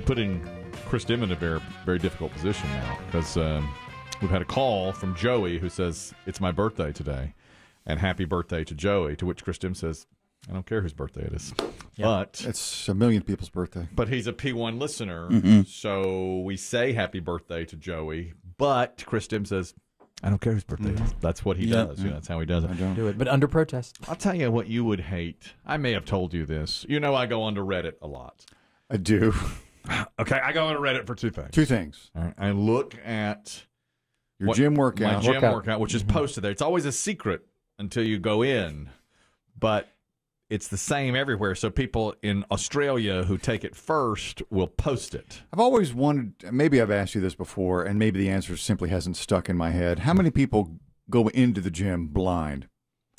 we putting Chris Demm in a very, very difficult position now because um, we've had a call from Joey who says it's my birthday today, and happy birthday to Joey. To which Chris Demm says, "I don't care whose birthday it is, but It's a million people's birthday. but he's a P1 listener, so we say happy birthday to Joey. But Chris Demm says, I don't care whose birthday it is. That's what he Yeah. does. You know, that's how he does it. I don't. Do it, but under protest. I'll tell you what you would hate. I may have told you this. You know, I go onto Reddit a lot. I do. Okay, I go on Reddit for two things. Two things. All right, I look at Your what- gym my gym Workout. workout, which is posted there. It's always a secret until you go in, but it's the same everywhere. So people in Australia who take it first will post it. I've always wanted, maybe I've asked you this before, and maybe the answer simply hasn't stuck in my head. How many people go into the gym blind?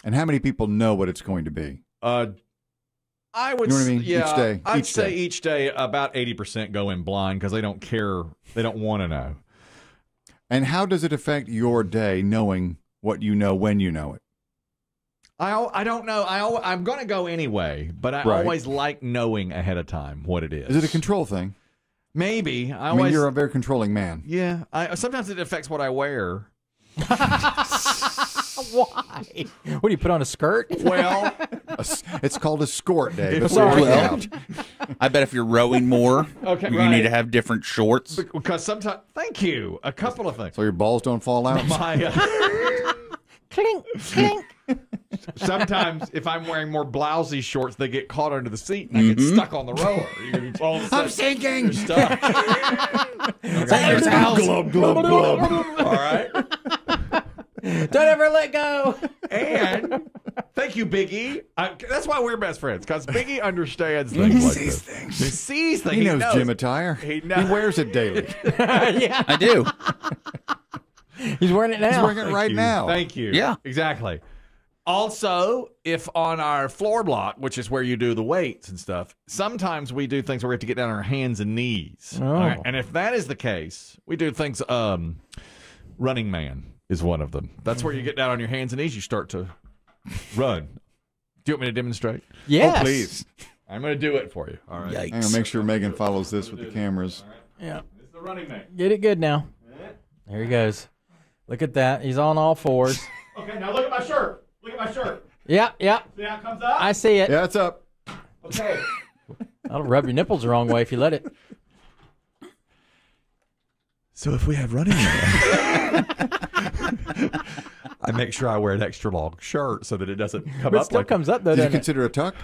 And how many people know what it's going to be? Uh, I would. You know what I s- mean? Each Yeah, day, I'd each say day. each day about eighty percent go in blind because they don't care. They don't want to know. And how does it affect your day knowing what you know when you know it? I I don't know. I I'm going to go anyway, but I Right. always like knowing ahead of time what it is. Is it a control thing? Maybe. I I mean, you're a very controlling man. yeah. I sometimes it affects what I wear. Why? What do you put on a skirt? Well, A s- It's called a skort day. If- Sorry. workout. I bet if you're rowing more, Okay, you right. need to have different shorts. because sometimes. Thank you. A couple of things. So your balls don't fall out. My. Uh, clink, clink. sometimes if I'm wearing more blousy shorts, they get caught under the seat and I get stuck on the rower. You- all of a sudden, sinking. you're stuck. There's house. Glub, glub, glub. All right. Don't ever let go. And thank you, Biggie. I, that's why we're best friends because Biggie understands things like sees this. things. He sees things. He knows gym attire. He He, wears it daily. yeah, I do. he's wearing it now. He's wearing it Thank right you. now. Thank you. Yeah. Exactly. Also, if on our floor block, which is where you do the weights and stuff, sometimes we do things where we have to get down on our hands and knees. Oh. All right? And if that is the case, we do things. Um, running man is one of them. That's where you get down on your hands and knees. You start to run. Do you want me to demonstrate? Yes. Oh, please. I'm going to do it for you. All right. Hang on, make sure Megan follows this with the cameras. Yeah. It's the running man. Get it good now. There he goes. Look at that. He's on all fours. Okay, now look at my shirt. Look at my shirt. Yep, yep. See how it comes up? I see it. Yeah, it's up. Okay. That'll rub your nipples the wrong way if you let it. So if we have running man, I make sure I wear an extra long shirt so that it doesn't come But it up still like. comes up though, Did you doesn't it? consider a tuck?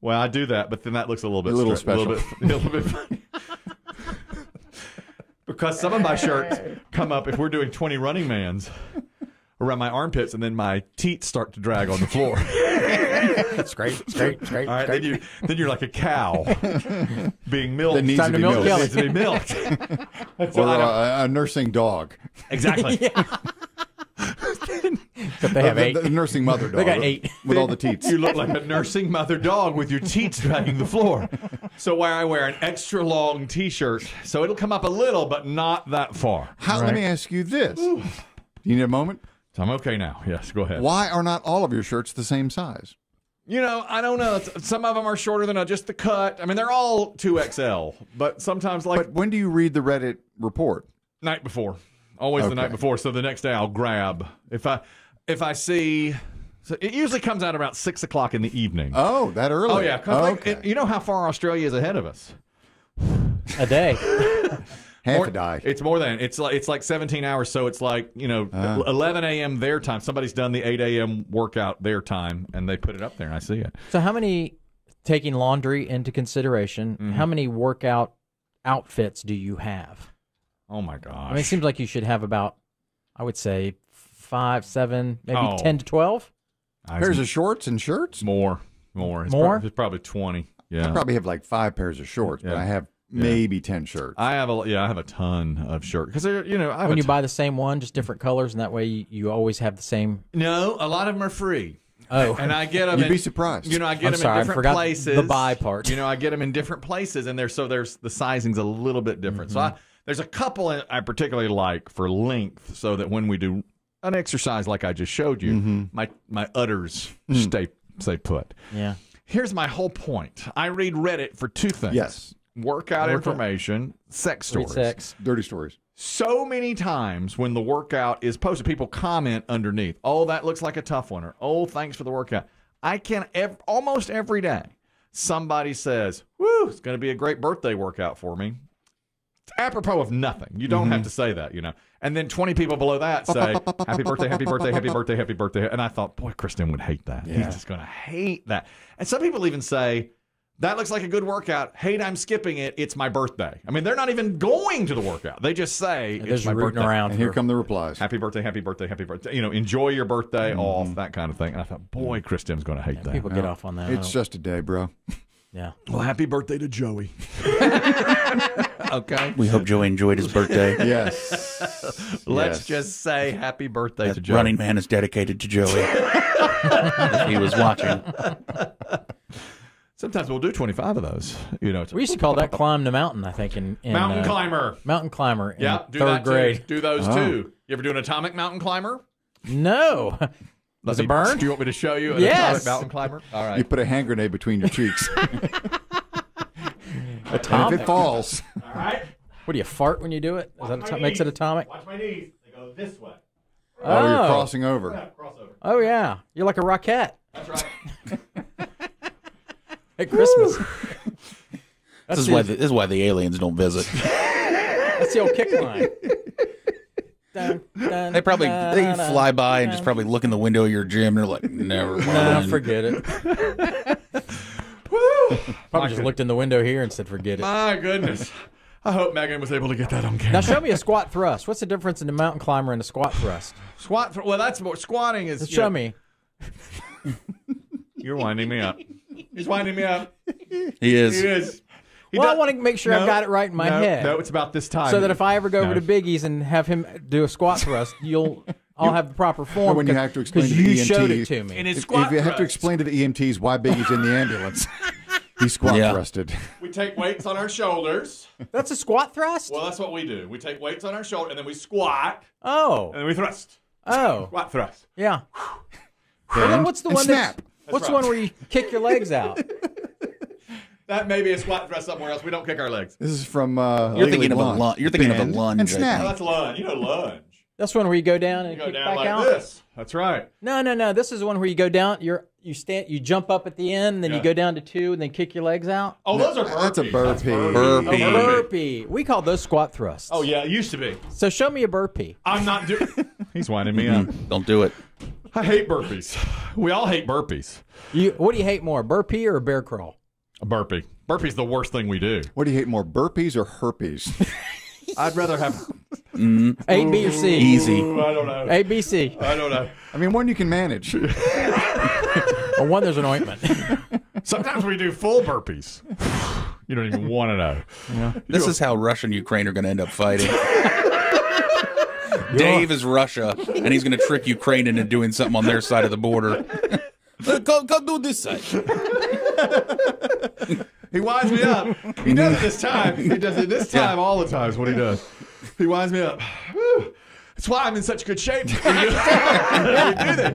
well, I do that, but then that looks a little bit A little stra- a little bit, a little bit funny. because some of my shirts come up if we're doing twenty running mans around my armpits, and then my teats start to drag on the floor. Straight, straight, straight, All right, then you then you're like a cow being milked. That needs Time to to be milk milked. Kelly. needs to be milked. So Or I a, a nursing dog. exactly. Except they have Uh, eight. The, the nursing mother dog. They got eight. With all the teats. You look like a nursing mother dog with your teats dragging the floor. So why I wear an extra long T-shirt, so it'll come up a little, but not that far. How, Let me ask you this. Do you need a moment? So I'm okay now. Yes, go ahead. Why are not all of your shirts the same size? You know, I don't know. Some of them are shorter than uh, just the cut. I mean, they're all two XL, but sometimes like But when do you read the Reddit report? night before, always the night before. So the next day I'll grab if I if I see. So it usually comes out about six o'clock in the evening. Oh, that early. oh yeah, 'cause, like, okay. it- you know how far Australia is ahead of us. A day. Half More- a die. It's more than it's like it's like 17 hours. So it's like you know Uh-huh. 11 a.m. their time. Somebody's done the 8 a.m. workout their time, and they put it up there, and I see it. So how many taking laundry into consideration, Mm-hmm. how many workout outfits do you have? Oh my gosh! I mean, it seems like you should have about I would say five, seven, maybe Oh. ten to twelve. I- Pairs of shorts and shirts? more, more, it's More? prob- it's probably 20. Yeah, I probably have like five pairs of shorts, but I have maybe 10 shirts. I have a yeah, I have a ton of shirts because they're you know I have When a you ton- buy the same one, just different colors, and that way you, you always have the same. no, a lot of them are free. Oh, and I get them. You'd in, be surprised. You know, I get I'm them sorry, I in different forgot places. the buy part. You know, I get them in different places, and there's so there's the sizing's a little bit different. So I, Mm-hmm. there's a couple I particularly like for length, so that when we do an exercise like I just showed you, Mm-hmm. my my udders Mm. stay stay put. yeah. Here's my whole point. I read Reddit for two things. Yes. workout information, sex stories. sex. Dirty stories. So many times when the workout is posted, people comment underneath, "Oh, that looks like a tough one," or "Oh, thanks for the workout." I can ev- almost every day somebody says, "Woo, it's going to be a great birthday workout for me." Apropos of nothing. You don't have mm-hmm. to say that, you know. And then 20 people below that say, Happy birthday, happy birthday, happy birthday, happy birthday. And I thought, boy, Chris Demm would hate that. He's just going to hate that. And some people even say, That looks like a good workout. Hate I'm skipping it. It's my birthday. I mean, they're not even going to the workout. They just say, They're It's my rooting birthday. around. And here come the replies. Happy birthday, happy birthday, happy birthday. You know, enjoy your birthday mm-hmm. off, that kind of thing. And I thought, boy, mm-hmm. Chris Demm's going to hate that. People get off on that. It's just a day, bro. yeah. well, happy birthday to Joey. okay. We hope Joey enjoyed his birthday. Yes. Let's Yes. just say happy birthday to That Joey. running man is dedicated to Joey. if he was watching. Sometimes we'll do 25 of those. You know, We used to call that climb the mountain. I think in, in mountain uh, climber. mountain climber. In Yeah, do third that grade. too. Do those Oh. too. You ever do an atomic mountain climber? No. Does it burn? Do you want me to show you an Yes. atomic mountain climber? All You put a hand grenade between your cheeks. and Atomic. if it falls, All right. What do you fart when you do it? Is that ato- makes it atomic? Watch my knees. They go this way. oh, oh you're Oh. crossing over. Crossover. Oh yeah, you're like a rocket That's right. at Christmas. This is why the, this is why the aliens don't visit. That's the old kick line. Dun, dun, They probably dun, they dun, fly by and just probably look in the window of your gym and they're like, never mind. Nah, forget it. Probably just looked in the window here and said, "Forget it." My goodness. I hope Megan was able to get that on camera. Now show me a squat thrust. What's the difference in a mountain climber and a squat thrust? Squat. Th- well, that's more squatting is. Just you show know- me. You're winding me up. He's winding me up. He is. He is. He Well, I want to make sure I've got it right in my no, head, No, it's about this time. so that if I ever go over to Biggie's and have him do a squat thrust, you'll I'll have the proper form. Or when you have to explain to because the you showed it to me. in his If, squat if you have to explain to the EMTs why Biggie's in the ambulance, he squat Yeah. thrusted. we take weights on our shoulders. That's a squat thrust. Well, that's what we do. We take weights on our shoulder and then we squat Oh, and then we thrust. oh, Squat thrust. yeah. Well, then what's the and one snap. that's what's the one where you kick your legs out? That may be a squat thrust somewhere else. We don't kick our legs. This is from. Uh, You're Legally thinking of a Blonde. lunge. You're thinking of a Bend lunge, and I Oh, snap. that's lunge. You know lunge. That's one where you go down and You go kick down back like out. this. That's right. No, no, no. This is one where you go down. You're you stand. You jump up at the end, then Yeah. you go down to two, and then kick your legs out. Oh, those are burpees. That's a burpee. Burpee. A burpee. We call those squat thrusts. Oh yeah, it used to be. So show me a burpee. I'm not doing. He's winding me mm-hmm. up. Don't do it. I hate burpees. We all hate burpees. You what do you hate more, burpee or a bear crawl? A burpee. Burpee's the worst thing we do. What do you hate more, burpees or herpes? I'd rather have. Mm. A, B, or C? Easy. Ooh, I don't know. A, B, C. I don't know. I mean, one you can manage. Or one there's an ointment. Sometimes we do full burpees. You don't even want to know. This is how Russia and Ukraine are going to end up fighting. Dave is Russia, and he's going to trick Ukraine into doing something on their side of the border. come, come do this side. He winds me up. He does it this time. He does it this time all the time. Is what he does. He winds me up. Whew. That's why I'm in such good shape. we do this.